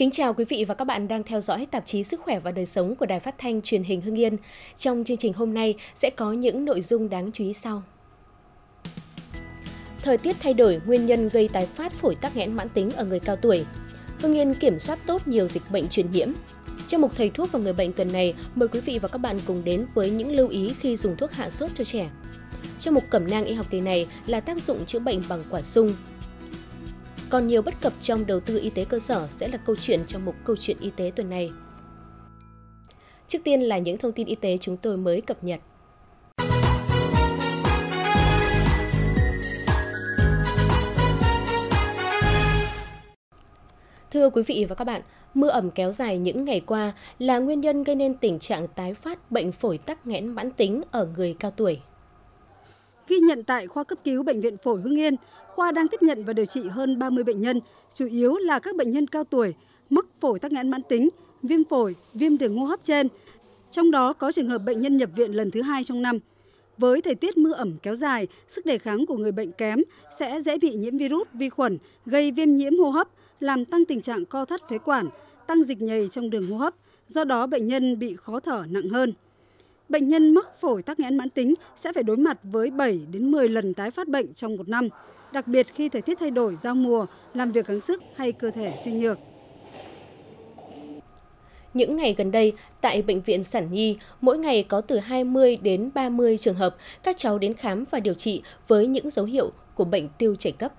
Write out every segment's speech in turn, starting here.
Kính chào quý vị và các bạn đang theo dõi tạp chí Sức khỏe và đời sống của Đài Phát thanh Truyền hình Hưng Yên. Trong chương trình hôm nay sẽ có những nội dung đáng chú ý sau. Thời tiết thay đổi nguyên nhân gây tái phát phổi tắc nghẽn mãn tính ở người cao tuổi. Hưng Yên kiểm soát tốt nhiều dịch bệnh truyền nhiễm. Trong mục thầy thuốc và người bệnh tuần này, mời quý vị và các bạn cùng đến với những lưu ý khi dùng thuốc hạ sốt cho trẻ. Trong mục cẩm nang y học kỳ này là tác dụng chữa bệnh bằng quả sung, còn nhiều bất cập trong đầu tư y tế cơ sở sẽ là câu chuyện trong mục câu chuyện y tế tuần này. Trước tiên là những thông tin y tế chúng tôi mới cập nhật. Thưa quý vị và các bạn, mưa ẩm kéo dài những ngày qua là nguyên nhân gây nên tình trạng tái phát bệnh phổi tắc nghẽn mãn tính ở người cao tuổi. Ghi nhận tại khoa cấp cứu Bệnh viện Phổi Hưng Yên, khoa đang tiếp nhận và điều trị hơn 30 bệnh nhân, chủ yếu là các bệnh nhân cao tuổi, mắc phổi tắc nghẽn mãn tính, viêm phổi, viêm đường hô hấp trên. Trong đó có trường hợp bệnh nhân nhập viện lần thứ hai trong năm. Với thời tiết mưa ẩm kéo dài, sức đề kháng của người bệnh kém sẽ dễ bị nhiễm virus, vi khuẩn, gây viêm nhiễm hô hấp, làm tăng tình trạng co thắt phế quản, tăng dịch nhầy trong đường hô hấp, do đó bệnh nhân bị khó thở nặng hơn. Bệnh nhân mắc phổi tắc nghẽn mãn tính sẽ phải đối mặt với 7 đến 10 lần tái phát bệnh trong một năm đặc biệt khi thời tiết thay đổi giao mùa, làm việc gắng sức hay cơ thể suy nhược. Những ngày gần đây, tại Bệnh viện Sản Nhi, mỗi ngày có từ 20 đến 30 trường hợp các cháu đến khám và điều trị với những dấu hiệu của bệnh tiêu chảy cấp.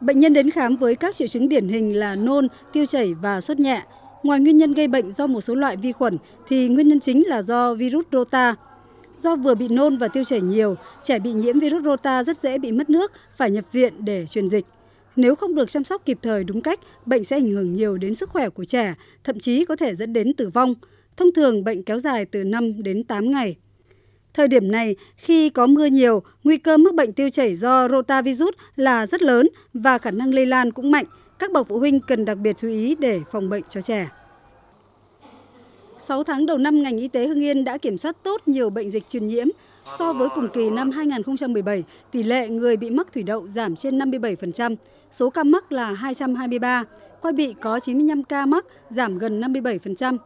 Bệnh nhân đến khám với các triệu chứng điển hình là nôn, tiêu chảy và sốt nhẹ. Ngoài nguyên nhân gây bệnh do một số loại vi khuẩn, thì nguyên nhân chính là do virus rota. Do vừa bị nôn và tiêu chảy nhiều, trẻ bị nhiễm virus rota rất dễ bị mất nước, phải nhập viện để truyền dịch. Nếu không được chăm sóc kịp thời đúng cách, bệnh sẽ ảnh hưởng nhiều đến sức khỏe của trẻ, thậm chí có thể dẫn đến tử vong. Thông thường bệnh kéo dài từ 5 đến 8 ngày. Thời điểm này, khi có mưa nhiều, nguy cơ mắc bệnh tiêu chảy do rotavirus là rất lớn và khả năng lây lan cũng mạnh. Các bậc phụ huynh cần đặc biệt chú ý để phòng bệnh cho trẻ. 6 tháng đầu năm, ngành y tế Hưng Yên đã kiểm soát tốt nhiều bệnh dịch truyền nhiễm. So với cùng kỳ năm 2017, tỷ lệ người bị mắc thủy đậu giảm trên 57%, số ca mắc là 223, quay bị có 95 ca mắc, giảm gần 57%.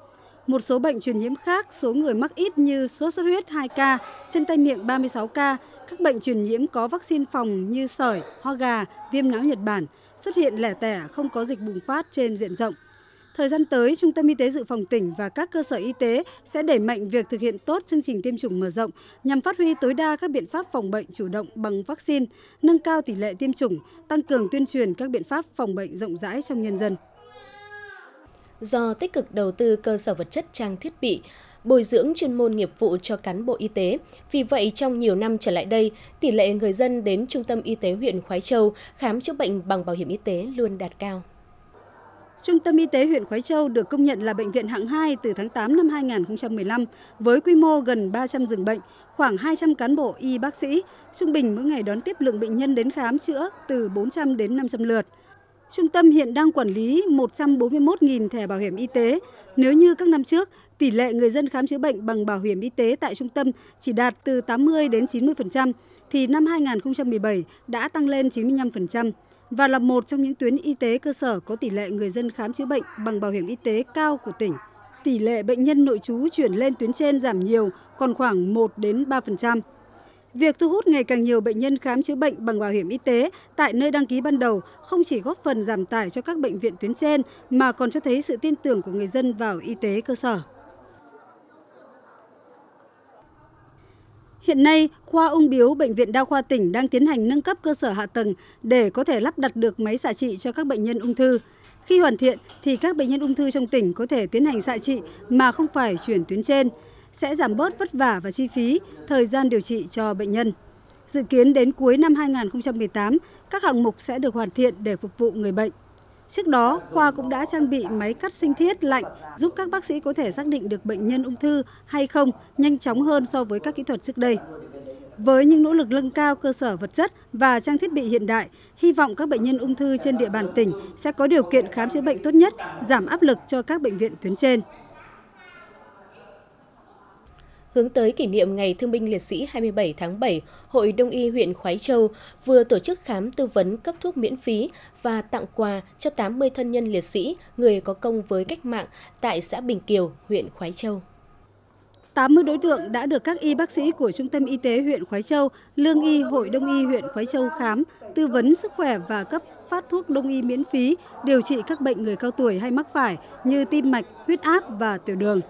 Một số bệnh truyền nhiễm khác, số người mắc ít như sốt xuất huyết 2 ca, chân tay miệng 36 ca, các bệnh truyền nhiễm có vaccine phòng như sởi, ho gà, viêm não Nhật Bản xuất hiện lẻ tẻ không có dịch bùng phát trên diện rộng. Thời gian tới, Trung tâm Y tế Dự phòng tỉnh và các cơ sở y tế sẽ đẩy mạnh việc thực hiện tốt chương trình tiêm chủng mở rộng nhằm phát huy tối đa các biện pháp phòng bệnh chủ động bằng vaccine, nâng cao tỷ lệ tiêm chủng, tăng cường tuyên truyền các biện pháp phòng bệnh rộng rãi trong nhân dân. Do tích cực đầu tư cơ sở vật chất trang thiết bị, bồi dưỡng chuyên môn nghiệp vụ cho cán bộ y tế. Vì vậy, trong nhiều năm trở lại đây, tỷ lệ người dân đến Trung tâm Y tế huyện Khói Châu khám chữa bệnh bằng bảo hiểm y tế luôn đạt cao. Trung tâm Y tế huyện Khói Châu được công nhận là bệnh viện hạng 2 từ tháng 8 năm 2015 với quy mô gần 300 giường bệnh, khoảng 200 cán bộ y bác sĩ, trung bình mỗi ngày đón tiếp lượng bệnh nhân đến khám chữa từ 400 đến 500 lượt. Trung tâm hiện đang quản lý 141.000 thẻ bảo hiểm y tế. Nếu như các năm trước, tỷ lệ người dân khám chữa bệnh bằng bảo hiểm y tế tại trung tâm chỉ đạt từ 80 đến 90%, thì năm 2017 đã tăng lên 95% và là một trong những tuyến y tế cơ sở có tỷ lệ người dân khám chữa bệnh bằng bảo hiểm y tế cao của tỉnh. Tỷ lệ bệnh nhân nội trú chuyển lên tuyến trên giảm nhiều, còn khoảng 1 đến 3%. Việc thu hút ngày càng nhiều bệnh nhân khám chữa bệnh bằng bảo hiểm y tế tại nơi đăng ký ban đầu không chỉ góp phần giảm tải cho các bệnh viện tuyến trên mà còn cho thấy sự tin tưởng của người dân vào y tế cơ sở. Hiện nay, khoa ung biếu Bệnh viện Đa khoa tỉnh đang tiến hành nâng cấp cơ sở hạ tầng để có thể lắp đặt được máy xạ trị cho các bệnh nhân ung thư. Khi hoàn thiện thì các bệnh nhân ung thư trong tỉnh có thể tiến hành xạ trị mà không phải chuyển tuyến trên, sẽ giảm bớt vất vả và chi phí, thời gian điều trị cho bệnh nhân. Dự kiến đến cuối năm 2018, các hạng mục sẽ được hoàn thiện để phục vụ người bệnh. Trước đó, khoa cũng đã trang bị máy cắt sinh thiết lạnh giúp các bác sĩ có thể xác định được bệnh nhân ung thư hay không nhanh chóng hơn so với các kỹ thuật trước đây. Với những nỗ lực nâng cao cơ sở vật chất và trang thiết bị hiện đại, hy vọng các bệnh nhân ung thư trên địa bàn tỉnh sẽ có điều kiện khám chữa bệnh tốt nhất, giảm áp lực cho các bệnh viện tuyến trên. Hướng tới kỷ niệm Ngày Thương binh Liệt sĩ 27 tháng 7, Hội Đông y huyện Khoái Châu vừa tổ chức khám tư vấn cấp thuốc miễn phí và tặng quà cho 80 thân nhân liệt sĩ, người có công với cách mạng tại xã Bình Kiều, huyện Khoái Châu. 80 đối tượng đã được các y bác sĩ của Trung tâm Y tế huyện Khoái Châu, Lương y Hội Đông y huyện Khoái Châu khám, tư vấn sức khỏe và cấp phát thuốc đông y miễn phí, điều trị các bệnh người cao tuổi hay mắc phải như tim mạch, huyết áp và tiểu đường.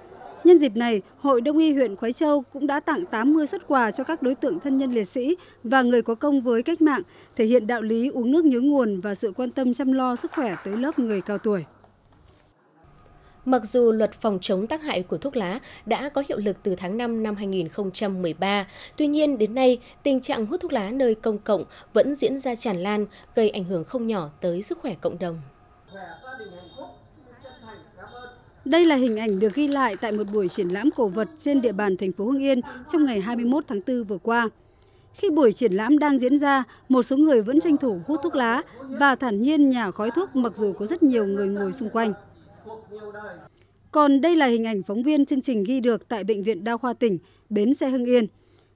Nhân dịp này, Hội Đông y huyện Khói Châu cũng đã tặng 80 xuất quà cho các đối tượng thân nhân liệt sĩ và người có công với cách mạng, thể hiện đạo lý uống nước nhớ nguồn và sự quan tâm chăm lo sức khỏe tới lớp người cao tuổi. Mặc dù luật phòng chống tác hại của thuốc lá đã có hiệu lực từ tháng 5 năm 2013, tuy nhiên đến nay tình trạng hút thuốc lá nơi công cộng vẫn diễn ra tràn lan, gây ảnh hưởng không nhỏ tới sức khỏe cộng đồng. Đây là hình ảnh được ghi lại tại một buổi triển lãm cổ vật trên địa bàn thành phố Hưng Yên trong ngày 21 tháng 4 vừa qua. Khi buổi triển lãm đang diễn ra, một số người vẫn tranh thủ hút thuốc lá và thản nhiên nhả khói thuốc mặc dù có rất nhiều người ngồi xung quanh. Còn đây là hình ảnh phóng viên chương trình ghi được tại Bệnh viện Đa khoa tỉnh, Bến Xe Hưng Yên.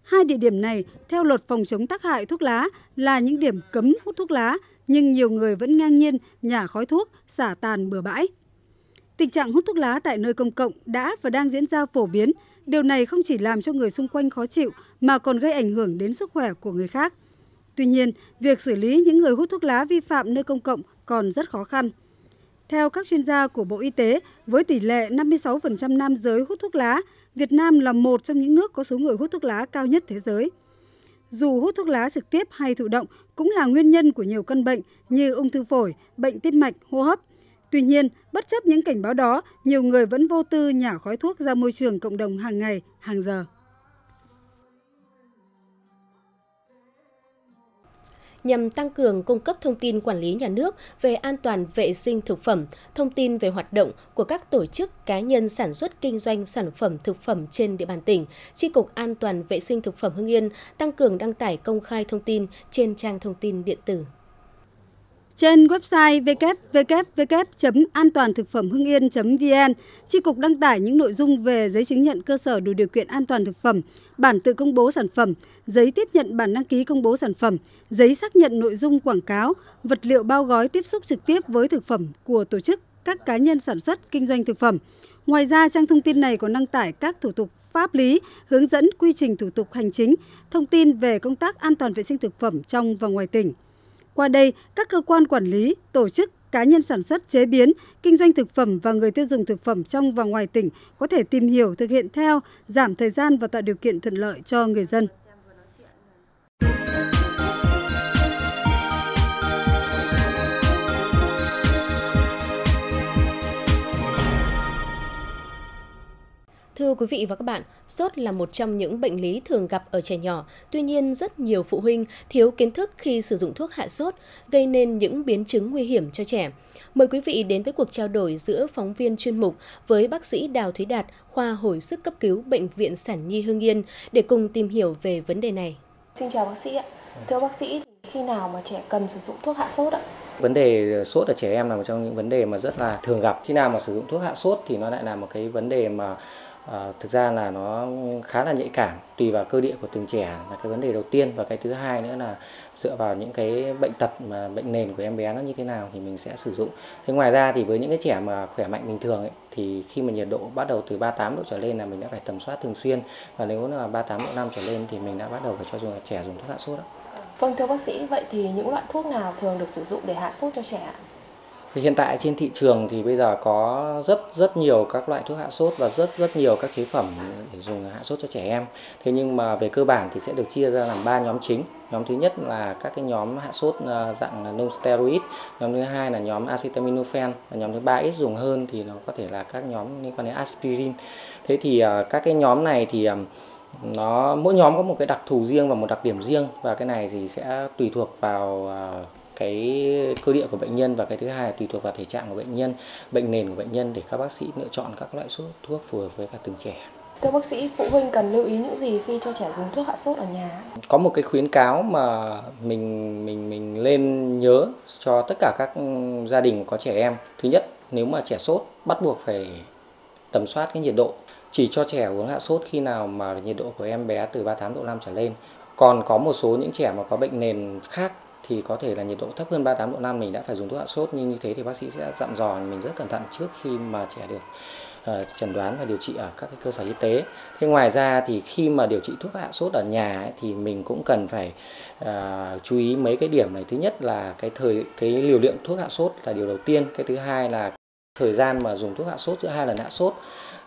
Hai địa điểm này, theo luật phòng chống tác hại thuốc lá, là những điểm cấm hút thuốc lá, nhưng nhiều người vẫn ngang nhiên nhả khói thuốc, xả tàn bừa bãi. Tình trạng hút thuốc lá tại nơi công cộng đã và đang diễn ra phổ biến. Điều này không chỉ làm cho người xung quanh khó chịu mà còn gây ảnh hưởng đến sức khỏe của người khác. Tuy nhiên, việc xử lý những người hút thuốc lá vi phạm nơi công cộng còn rất khó khăn. Theo các chuyên gia của Bộ Y tế, với tỷ lệ 56% nam giới hút thuốc lá, Việt Nam là một trong những nước có số người hút thuốc lá cao nhất thế giới. Dù hút thuốc lá trực tiếp hay thụ động cũng là nguyên nhân của nhiều căn bệnh như ung thư phổi, bệnh tim mạch, hô hấp. Tuy nhiên, bất chấp những cảnh báo đó, nhiều người vẫn vô tư nhả khói thuốc ra môi trường cộng đồng hàng ngày, hàng giờ. nhằm tăng cường cung cấp thông tin quản lý nhà nước về an toàn vệ sinh thực phẩm, thông tin về hoạt động của các tổ chức cá nhân sản xuất kinh doanh sản phẩm thực phẩm trên địa bàn tỉnh, Tri Cục An toàn vệ sinh thực phẩm Hưng Yên tăng cường đăng tải công khai thông tin trên trang thông tin điện tử. Trên website www.antoanthựcphẩmhưng-yên.vn, Chi cục đăng tải những nội dung về giấy chứng nhận cơ sở đủ điều kiện an toàn thực phẩm, bản tự công bố sản phẩm, giấy tiếp nhận bản đăng ký công bố sản phẩm, giấy xác nhận nội dung quảng cáo, vật liệu bao gói tiếp xúc trực tiếp với thực phẩm của tổ chức, các cá nhân sản xuất kinh doanh thực phẩm. Ngoài ra, trang thông tin này còn đăng tải các thủ tục pháp lý, hướng dẫn quy trình thủ tục hành chính, thông tin về công tác an toàn vệ sinh thực phẩm trong và ngoài tỉnh. Qua đây, các cơ quan quản lý, tổ chức, cá nhân sản xuất, chế biến, kinh doanh thực phẩm và người tiêu dùng thực phẩm trong và ngoài tỉnh có thể tìm hiểu, thực hiện theo, giảm thời gian và tạo điều kiện thuận lợi cho người dân. Thưa quý vị và các bạn, sốt là một trong những bệnh lý thường gặp ở trẻ nhỏ. Tuy nhiên, rất nhiều phụ huynh thiếu kiến thức khi sử dụng thuốc hạ sốt, gây nên những biến chứng nguy hiểm cho trẻ. Mời quý vị đến với cuộc trao đổi giữa phóng viên chuyên mục với bác sĩ Đào Thúy Đạt, khoa hồi sức cấp cứu Bệnh viện Sản Nhi Hưng Yên để cùng tìm hiểu về vấn đề này. Xin chào bác sĩ ạ. Thưa bác sĩ, khi nào mà trẻ cần sử dụng thuốc hạ sốt ạ? Vấn đề sốt ở trẻ em là một trong những vấn đề mà rất là thường gặp. Khi nào mà sử dụng thuốc hạ sốt thì nó lại là một cái vấn đề mà À, thực ra là nó khá là nhạy cảm tùy vào cơ địa của từng trẻ là cái vấn đề đầu tiên và cái thứ hai nữa là dựa vào những cái bệnh tật mà bệnh nền của em bé nó như thế nào thì mình sẽ sử dụng. Thế ngoài ra thì với những cái trẻ mà khỏe mạnh bình thường ấy, thì khi mà nhiệt độ bắt đầu từ 38 độ trở lên là mình đã phải tầm soát thường xuyên và nếu là 38 độ 5 trở lên thì mình đã bắt đầu phải cho dùng trẻ dùng thuốc hạ sốt. Đó. Vâng thưa bác sĩ, vậy thì những loại thuốc nào thường được sử dụng để hạ sốt cho trẻ ạ? Thì hiện tại trên thị trường thì bây giờ có rất rất nhiều các loại thuốc hạ sốt và rất rất nhiều các chế phẩm để dùng hạ sốt cho trẻ em. Thế nhưng mà về cơ bản thì sẽ được chia ra làm ba nhóm chính. Nhóm thứ nhất là các cái nhóm hạ sốt à, dạng non steroid, nhóm thứ hai là nhóm acetaminophen và nhóm thứ ba ít dùng hơn thì nó có thể là các nhóm liên quan đến aspirin. Thế thì à, các cái nhóm này thì à, nó mỗi nhóm có một cái đặc thù riêng và một đặc điểm riêng và cái này thì sẽ tùy thuộc vào cái cơ địa của bệnh nhân và cái thứ hai là tùy thuộc vào thể trạng của bệnh nhân, bệnh nền của bệnh nhân để các bác sĩ lựa chọn các loại thuốc phù hợp với cả từng trẻ. Thưa bác sĩ, phụ huynh cần lưu ý những gì khi cho trẻ dùng thuốc hạ sốt ở nhà? Có một cái khuyến cáo mà mình mình mình lên nhớ cho tất cả các gia đình có trẻ em. Thứ nhất, nếu mà trẻ sốt bắt buộc phải tầm soát cái nhiệt độ chỉ cho trẻ uống hạ sốt khi nào mà nhiệt độ của em bé từ 38 độ 5 trở lên. Còn có một số những trẻ mà có bệnh nền khác thì có thể là nhiệt độ thấp hơn 38 độ 5 mình đã phải dùng thuốc hạ sốt nhưng như thế thì bác sĩ sẽ dặn dò mình rất cẩn thận trước khi mà trẻ được uh, chẩn đoán và điều trị ở các cái cơ sở y tế. Thế ngoài ra thì khi mà điều trị thuốc hạ sốt ở nhà ấy, thì mình cũng cần phải uh, chú ý mấy cái điểm này. Thứ nhất là cái thời cái liều lượng thuốc hạ sốt là điều đầu tiên. Cái thứ hai là thời gian mà dùng thuốc hạ sốt giữa hai lần hạ sốt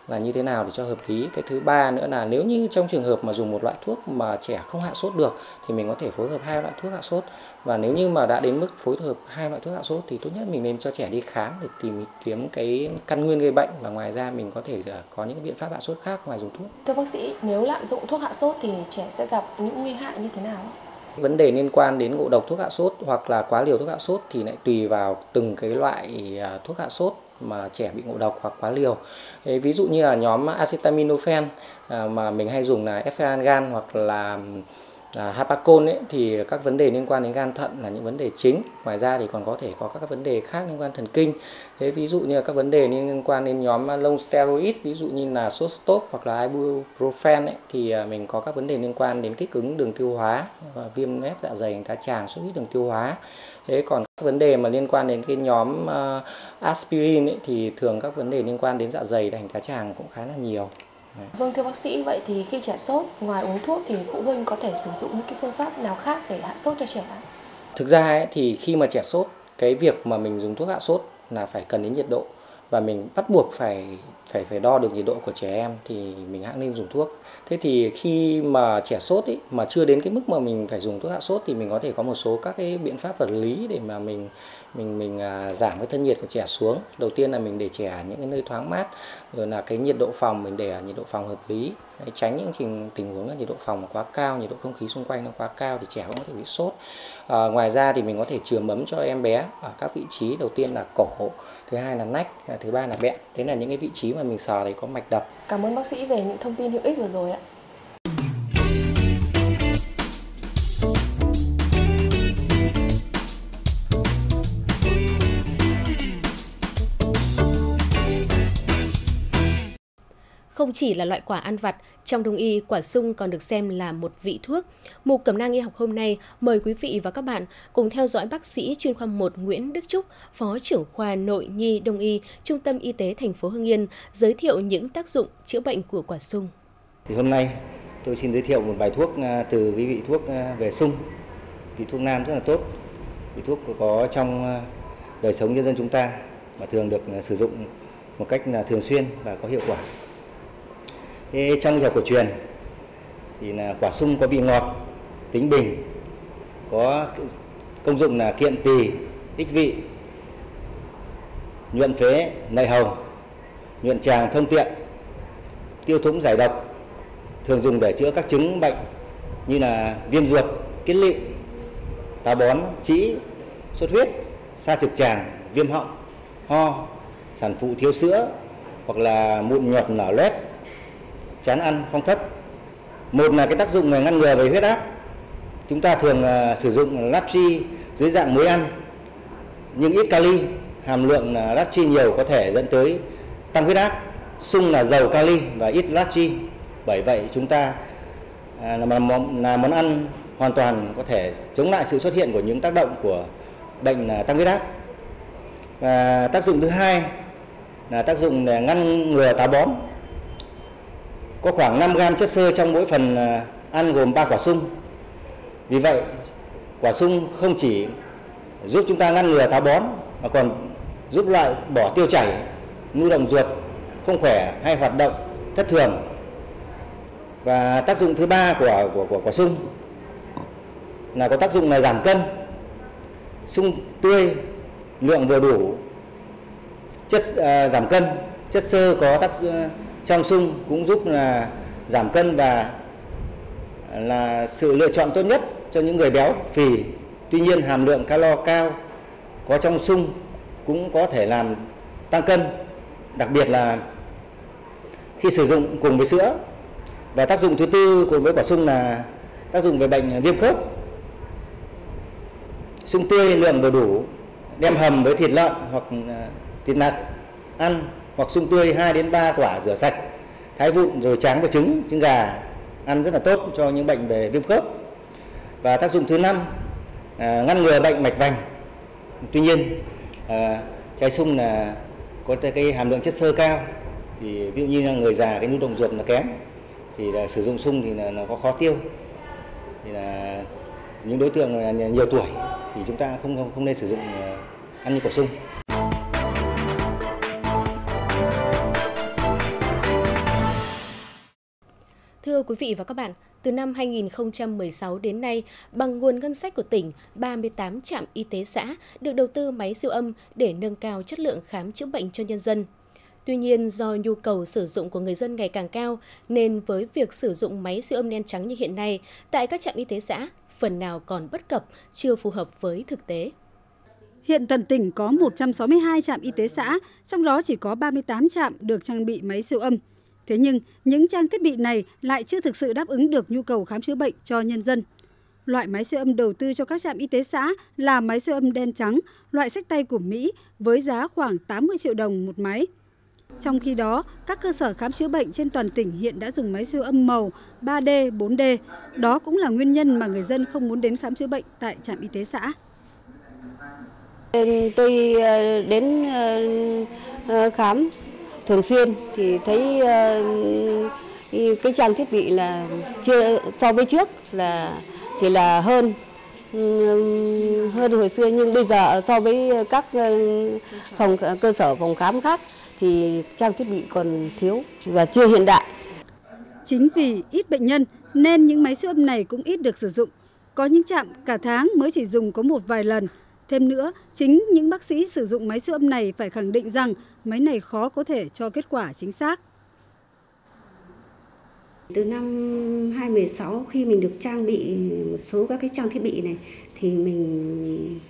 là như thế nào để cho hợp lý cái thứ ba nữa là nếu như trong trường hợp mà dùng một loại thuốc mà trẻ không hạ sốt được thì mình có thể phối hợp hai loại thuốc hạ sốt và nếu như mà đã đến mức phối hợp hai loại thuốc hạ sốt thì tốt nhất mình nên cho trẻ đi khám để tìm kiếm cái căn nguyên gây bệnh và ngoài ra mình có thể ờ, có những biện pháp hạ sốt khác ngoài dùng thuốc. Thưa bác sĩ, nếu lạm dụng thuốc hạ sốt thì trẻ sẽ gặp những nguy hại như thế nào? Vấn đề liên quan đến ngộ độc thuốc hạ sốt hoặc là quá liều thuốc hạ sốt thì lại tùy vào từng cái loại à, thuốc hạ sốt mà trẻ bị ngộ độc hoặc quá liều. Ví dụ như là nhóm acetaminophen à, mà mình hay dùng là efferalgan hoặc là à, Hapacol ấy, thì các vấn đề liên quan đến gan thận là những vấn đề chính. Ngoài ra thì còn có thể có các vấn đề khác liên quan thần kinh. Thế ví dụ như là các vấn đề liên quan đến nhóm long steroid, ví dụ như là sốt stop hoặc là ibuprofen ấy, thì à, mình có các vấn đề liên quan đến kích ứng đường tiêu hóa, à, viêm loét dạ dày, tá tràng, xuất huyết đường tiêu hóa. Thế còn các vấn đề mà liên quan đến cái nhóm uh, aspirin ấy, thì thường các vấn đề liên quan đến dạ dày, hành tá tràng cũng khá là nhiều. Vâng thưa bác sĩ, vậy thì khi trẻ sốt, ngoài uống thuốc thì phụ huynh có thể sử dụng những cái phương pháp nào khác để hạ sốt cho trẻ? ạ Thực ra ấy, thì khi mà trẻ sốt, cái việc mà mình dùng thuốc hạ sốt là phải cần đến nhiệt độ và mình bắt buộc phải phải phải đo được nhiệt độ của trẻ em thì mình hãng nên dùng thuốc. Thế thì khi mà trẻ sốt ấy mà chưa đến cái mức mà mình phải dùng thuốc hạ sốt thì mình có thể có một số các cái biện pháp vật lý để mà mình mình mình à, giảm cái thân nhiệt của trẻ xuống. Đầu tiên là mình để trẻ ở những cái nơi thoáng mát, rồi là cái nhiệt độ phòng mình để ở nhiệt độ phòng hợp lý, Đấy, tránh những tình tình huống là nhiệt độ phòng quá cao, nhiệt độ không khí xung quanh nó quá cao thì trẻ cũng có thể bị sốt. À, ngoài ra thì mình có thể chườm ấm cho em bé ở các vị trí đầu tiên là cổ, thứ hai là nách, thứ ba là bẹn. Đấy là những cái vị trí mà mình sờ đấy có mạch đập. Cảm ơn bác sĩ về những thông tin hữu ích vừa rồi ạ. Không chỉ là loại quả ăn vặt, trong đông y, quả sung còn được xem là một vị thuốc. Mục Cẩm nang y học hôm nay mời quý vị và các bạn cùng theo dõi bác sĩ chuyên khoa 1 Nguyễn Đức Trúc, Phó trưởng khoa Nội nhi Đông y, Trung tâm Y tế thành phố Hưng Yên giới thiệu những tác dụng chữa bệnh của quả sung. Thì hôm nay tôi xin giới thiệu một bài thuốc à, từ vị thuốc à, về sung, vị thuốc nam rất là tốt, vị thuốc có trong à, đời sống nhân dân chúng ta mà thường được sử dụng một cách là thường xuyên và có hiệu quả. Thế trong y học cổ truyền thì là quả sung có vị ngọt, tính bình, có công dụng là kiện tỳ, ích vị, nhuận phế, nội hầu, nhuận tràng thông tiện, tiêu thủng giải độc, thường dùng để chữa các chứng bệnh như là viêm ruột, kiến lị, táo bón, trĩ, xuất huyết, sa trực tràng, viêm họng, ho, sản phụ thiếu sữa hoặc là mụn nhọt nở loét chán ăn phong thấp. Một là cái tác dụng ngăn ngừa về huyết áp. Chúng ta thường à, sử dụng natri dưới dạng muối ăn. Nhưng ít kali hàm lượng à, natri nhiều có thể dẫn tới tăng huyết áp. Sung là giàu kali và ít natri bởi vậy chúng ta à, là, món, là món ăn hoàn toàn có thể chống lại sự xuất hiện của những tác động của bệnh tăng huyết áp. Và tác dụng thứ hai là tác dụng để ngăn ngừa táo bón có khoảng 5 gram chất xơ trong mỗi phần à, ăn gồm 3 quả sung. Vì vậy, quả sung không chỉ giúp chúng ta ngăn ngừa táo bón mà còn giúp loại bỏ tiêu chảy, nhu động ruột không khỏe hay hoạt động thất thường. Và tác dụng thứ ba của của của quả sung là có tác dụng là giảm cân. Sung tươi lượng vừa đủ chất uh, giảm cân, chất xơ có tác uh, trong sung cũng giúp là giảm cân và là sự lựa chọn tốt nhất cho những người béo phì. Tuy nhiên hàm lượng calo cao có trong sung cũng có thể làm tăng cân, đặc biệt là khi sử dụng cùng với sữa. Và tác dụng thứ tư cùng với quả sung là tác dụng về bệnh viêm khớp. Sung tươi lượng vừa đủ, đem hầm với thịt lợn hoặc à, thịt nạc ăn hoặc sung tươi 2 đến 3 quả rửa sạch thái vụn rồi tráng và trứng trứng gà ăn rất là tốt cho những bệnh về viêm khớp. Và tác dụng thứ năm à, ngăn ngừa bệnh mạch vành. Tuy nhiên à, trái sung là có cái hàm lượng chất xơ cao thì ví dụ như là người già cái nhu động ruột nó kém thì là sử dụng sung thì là nó có khó tiêu. Thì là những đối tượng là nhiều tuổi thì chúng ta không không, không nên sử dụng à, ăn như quả sung. Thưa quý vị và các bạn, từ năm 2016 đến nay, bằng nguồn ngân sách của tỉnh, 38 trạm y tế xã được đầu tư máy siêu âm để nâng cao chất lượng khám chữa bệnh cho nhân dân. Tuy nhiên, do nhu cầu sử dụng của người dân ngày càng cao, nên với việc sử dụng máy siêu âm đen trắng như hiện nay, tại các trạm y tế xã, phần nào còn bất cập, chưa phù hợp với thực tế. Hiện toàn tỉnh có 162 trạm y tế xã, trong đó chỉ có 38 trạm được trang bị máy siêu âm. Thế nhưng, những trang thiết bị này lại chưa thực sự đáp ứng được nhu cầu khám chữa bệnh cho nhân dân. Loại máy siêu âm đầu tư cho các trạm y tế xã là máy siêu âm đen trắng, loại sách tay của Mỹ với giá khoảng 80 triệu đồng một máy. Trong khi đó, các cơ sở khám chữa bệnh trên toàn tỉnh hiện đã dùng máy siêu âm màu 3D, 4D. Đó cũng là nguyên nhân mà người dân không muốn đến khám chữa bệnh tại trạm y tế xã. Tôi ờ, đến ờ, ờ, khám thường xuyên thì thấy ờ, cái trang thiết bị là chưa so với trước là thì là hơn hơn hồi xưa nhưng bây giờ so với các ờ, phòng cơ sở phòng khám khác thì trang thiết bị còn thiếu và chưa hiện đại. Chính vì ít bệnh nhân nên những máy siêu âm này cũng ít được sử dụng. Có những trạm cả tháng mới chỉ dùng có một vài lần. Thêm nữa, chính những bác sĩ sử dụng máy siêu âm này phải khẳng định rằng máy này khó có thể cho kết quả chính xác. Từ năm 2016 khi mình được trang bị một số các cái trang thiết bị này, thì mình,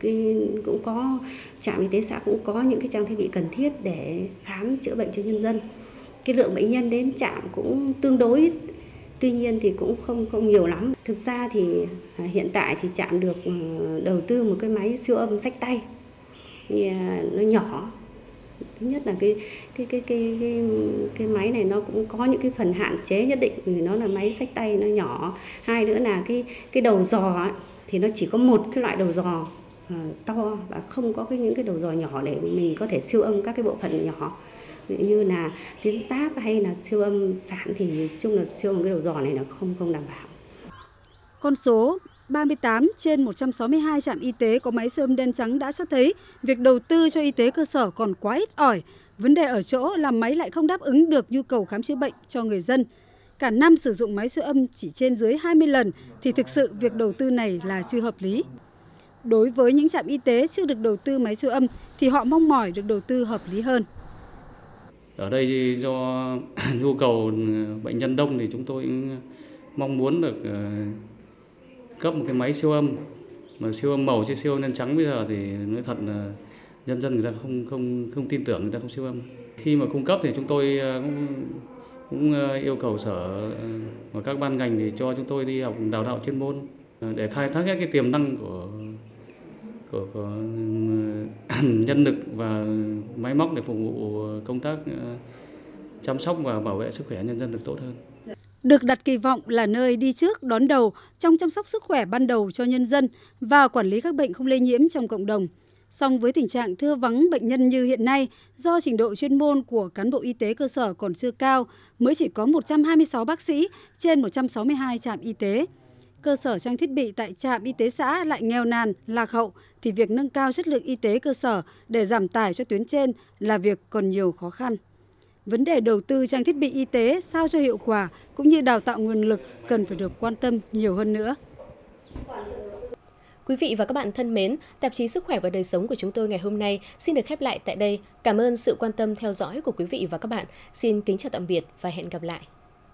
cái, cũng có, trạm y tế xã cũng có những cái trang thiết bị cần thiết để khám chữa bệnh cho nhân dân. Cái lượng bệnh nhân đến trạm cũng tương đối, tuy nhiên thì cũng không không nhiều lắm. Thực ra thì à, hiện tại thì trạm được ờ, đầu tư một cái máy siêu âm sách tay nó nhỏ thứ nhất là cái cái cái cái cái cái máy này nó cũng có những cái phần hạn chế nhất định vì nó là máy sách tay nó nhỏ hai nữa là cái cái đầu giò ấy, thì nó chỉ có một cái loại đầu giò uh, to và không có cái những cái đầu giò nhỏ để mình có thể siêu âm các cái bộ phận nhỏ như là tuyến giáp hay là siêu âm sản thì chung là siêu âm cái đầu giò này là không không đảm bảo. Con số 38 trên 162 trạm y tế có máy siêu âm đen trắng đã cho thấy việc đầu tư cho y tế cơ sở còn quá ít ỏi. Vấn đề ở chỗ là máy lại không đáp ứng được nhu cầu khám chữa bệnh cho người dân. Cả năm sử dụng máy siêu âm chỉ trên dưới 20 lần thì thực sự việc đầu tư này là chưa hợp lý. Đối với những trạm y tế chưa được đầu tư máy siêu âm thì họ mong mỏi được đầu tư hợp lý hơn. Ở đây do nhu cầu bệnh nhân đông thì chúng tôi mong muốn được ờ, cấp một cái máy siêu âm mà siêu âm màu chứ siêu âm đen trắng bây giờ thì nói thật là nhân dân người ta không không không tin tưởng người ta không siêu âm. Khi mà cung cấp thì chúng tôi ờ, cũng cũng ờ, yêu cầu sở ờ, và các ban ngành thì cho chúng tôi đi học đào tạo chuyên môn để khai thác hết cái tiềm năng của của, của ừ, nhân lực và máy móc để phục vụ công tác chăm sóc và bảo vệ sức khỏe nhân dân được tốt hơn được đặt kỳ vọng là nơi đi trước đón đầu trong chăm sóc sức khỏe ban đầu cho nhân dân và quản lý các bệnh không lây nhiễm trong cộng đồng. Song với tình trạng thưa vắng bệnh nhân như hiện nay, do trình độ chuyên môn của cán bộ y tế cơ sở còn chưa cao, mới chỉ có 126 bác sĩ trên 162 trạm y tế. Cơ sở trang thiết bị tại trạm y tế xã lại nghèo nàn, lạc hậu, thì việc nâng cao chất lượng y tế cơ sở để giảm tải cho tuyến trên là việc còn nhiều khó khăn. Vấn đề đầu tư trang thiết bị y tế sao cho hiệu quả cũng như đào tạo nguồn lực cần phải được quan tâm nhiều hơn nữa. Quý vị và các bạn thân mến, tạp chí Sức khỏe và đời sống của chúng tôi ngày hôm nay xin được khép lại tại đây. Cảm ơn sự quan tâm theo dõi của quý vị và các bạn. Xin kính chào tạm biệt và hẹn gặp lại.